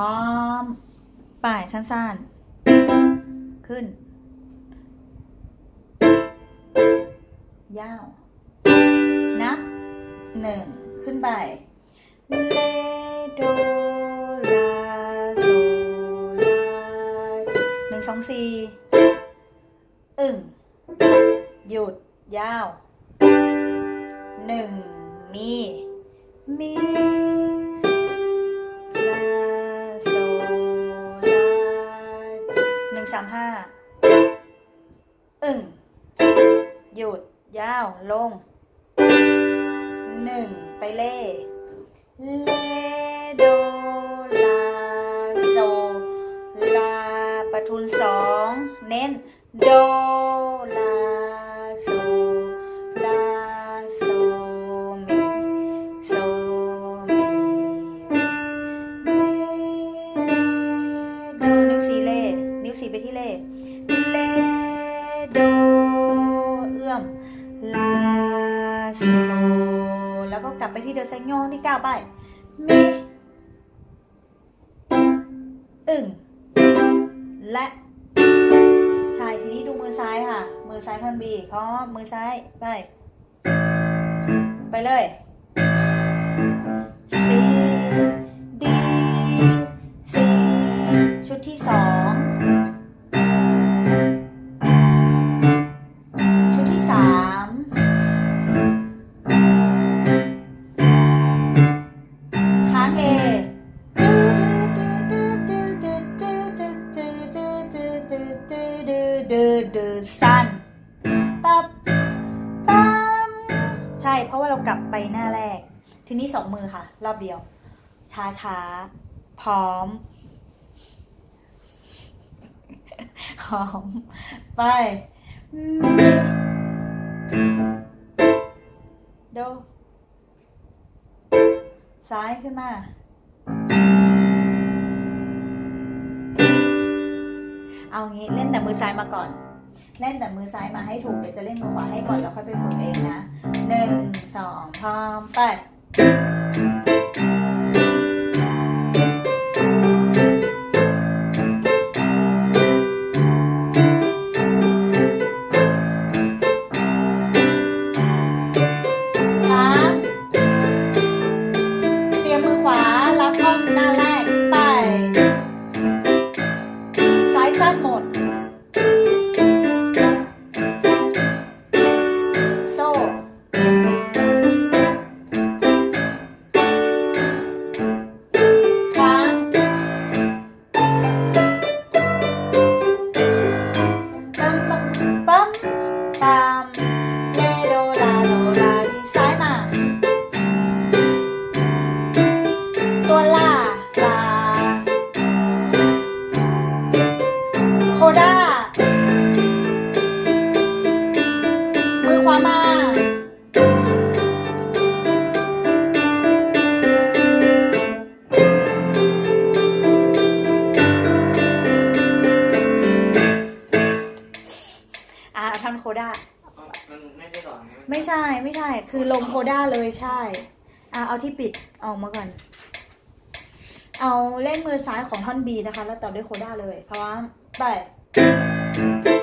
พร้อม ไปสั้นๆ ขึ้น ยาวนับหนึ่งขึ้นไป เลโดลาโซลาหนึ่งสองสี่อึ่ง หยุด ยาวหนึ่งมีมี งสามห้าอึ่ง หยุด ยาว ลงหนึ่งไปเล่ เลโดลาโซลาปทุนสอง เน้น โด โด เอื้อม ลาโซแล้วก็กลับไปที่เดอะเซงโยที่เก้าไปมีอึ่ง และใช่ทีนี้ดูมือซ้ายค่ะ มือซ้ายท่อนบีพร้อมมือซ้าย ไป ไปเลย ดือสั้นปั๊บปั๊มใช่ เพราะว่าเรากลับไปหน้าแรก ทีนี้สองมือค่ะ รอบเดียว ช้าช้าพร้อมพร้อม ไป โด ซ้ายขึ้นมาเอางี้เล่นแต่มือซ้ายมาก่อน เล่นแต่มือซ้ายมาให้ถูกเดี๋ยวจะเล่นมือขวาให้ก่อนแล้วค่อยไปฝึกเองนะหนึ่งสองพร้อมไป ด้ามือขวามาอ่าทำโคด้ามันไม่ได้หรอกนะไม่ใช่ไม่ใช่ คือลงโคด้าเลยใช่ อ่าเอาที่ปิดออกมาก่อน เอาเล่นมือซ้ายของท่อนบีนะคะ แล้วต่อด้วยโคด้าเลยพร้อมไป Thank you.